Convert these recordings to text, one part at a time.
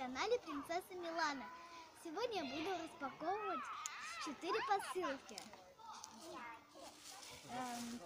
канале Принцесса Милана. Сегодня я буду распаковывать 4 посылки. Эм,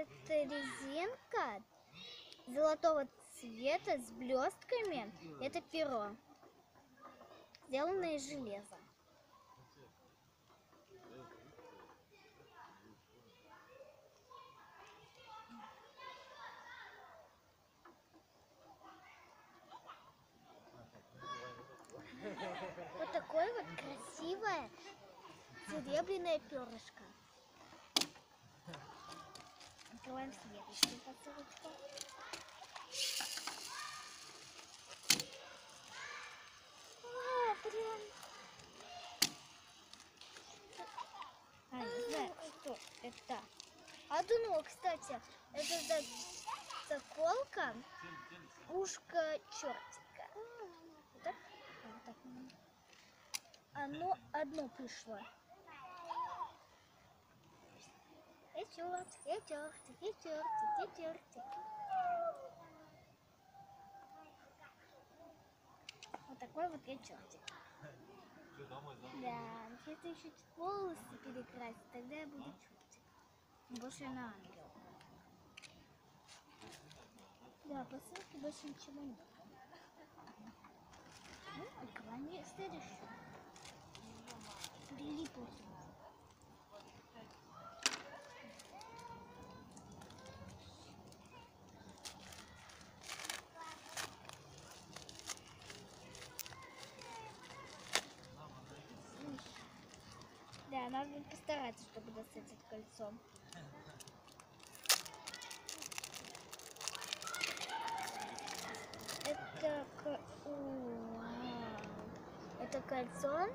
Это резинка золотого цвета с блестками. Это перо, сделанное из железа. Вот такое вот красивое серебряное перышко. Открываем следующую посылочку. А. А, что это. А думала, кстати, это за заколка ушко чертика. Вот так? Вот так. Оно одно пришло. Чертик, и чертик, и чертик. Вот такой вот я чертик. Да, если еще волосы перекрасить, тогда я буду чертик. Больше на ангел. Да, по ссылке больше ничего нет. Ну, открываем следующую. Прилипло. Да, надо постараться, чтобы достать это кольцо. Это, это кольцо,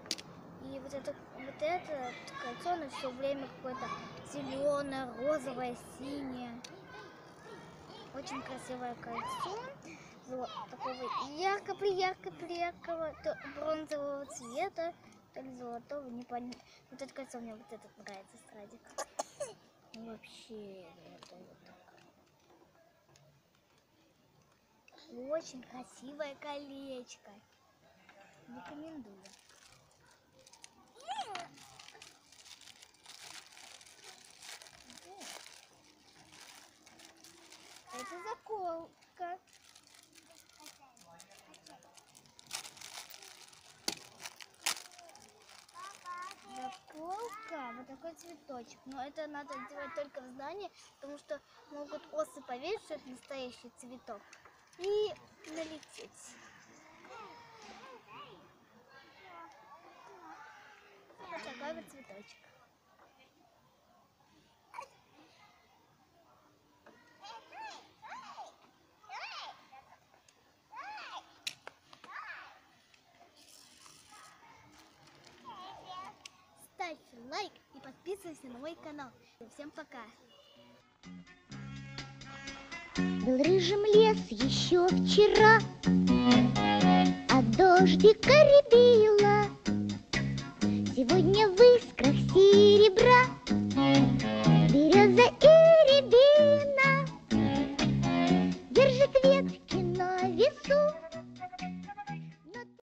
и вот это, вот это кольцо, оно все время какое-то зеленое, розовое, синее. Очень красивое кольцо, золо- такого ярко-приярко-прияркого, бронзового цвета, ли золотого, не понятно. Вот это кольцо мне вот этот нравится, страдик. Ну, Вообще, это вот так. Очень красивое колечко. Рекомендую. Это заколка. Заколка, вот такой цветочек. Но это надо делать только в здании, потому что могут осы поверить, что это настоящий цветок. И налететь. Вот такой вот цветочек. Лайк и подписывайся на мой канал. Всем пока. Был рыжим лес еще вчера, а дождика рябит.